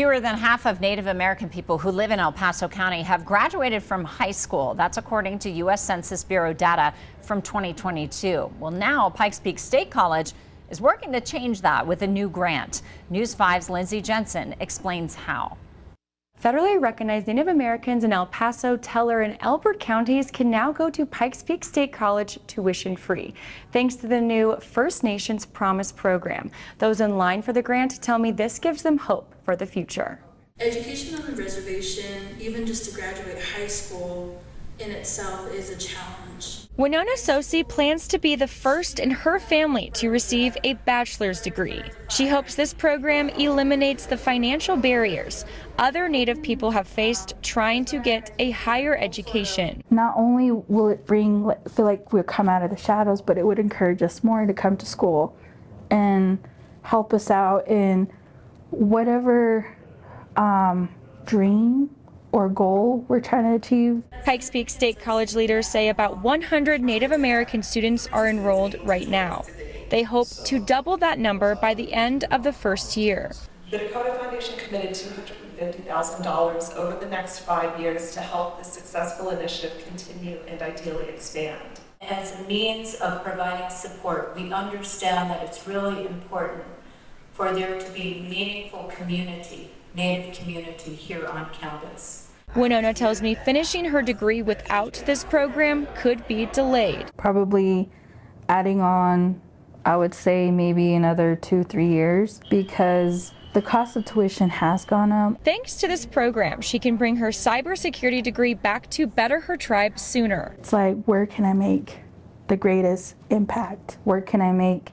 Fewer than half of Native American people who live in El Paso County have graduated from high school. That's according to U.S. Census Bureau data from 2022. Well, now Pikes Peak State College is working to change that with a new grant. News 5's Lindsey Jensen explains how. Federally recognized Native Americans in El Paso, Teller, and Elbert counties can now go to Pikes Peak State College tuition free, thanks to the new First Nations Promise program. Those in line for the grant tell me this gives them hope for the future. Education on the reservation, even just to graduate high school, in itself is a challenge. Wynona Tsosie plans to be the first in her family to receive a bachelor's degree. She hopes this program eliminates the financial barriers other Native people have faced trying to get a higher education. Not only will it bring, feel like we'll come out of the shadows, but it would encourage us more to come to school and help us out in whatever um, dream or goal we're trying to achieve. Pikes Peak State College leaders say about 100 Native American students are enrolled right now. They hope to double that number by the end of the first year. The Dakota Foundation committed $250,000 over the next five years to help this successful initiative continue and ideally expand. As a means of providing support, we understand that it's really important for there to be meaningful community Native community here on campus. Wynona tells me finishing her degree without this program could be delayed. Probably adding on, I would say maybe another two, three years because the cost of tuition has gone up. Thanks to this program, she can bring her cybersecurity degree back to better her tribe sooner. It's like, where can I make the greatest impact? Where can I make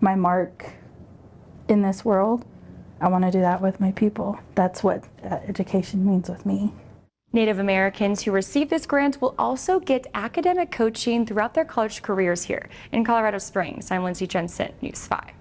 my mark in this world? I want to do that with my people. That's what uh, education means with me. Native Americans who receive this grant will also get academic coaching throughout their college careers here in Colorado Springs. I'm Lindsey Jensen, News 5.